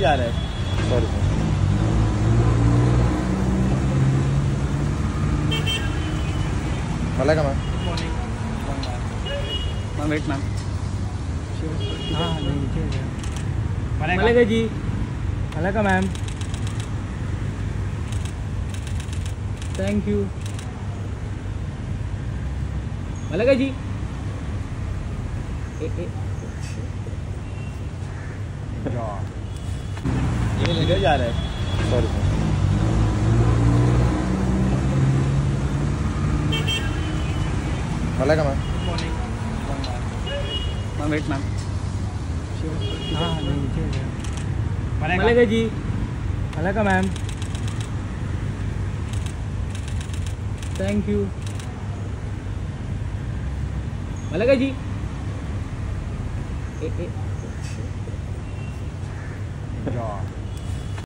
जा रहा। है sorry sir ma'am. Ma'am wait ma'am. मलेगा जी। मलेगा मैम। थैंक यू मलेगा जी रहा है। Sorry sir ma'am. Wait ma'am जी। मलेगा मैम। थैंक यू मलेगा जी। ए, ए,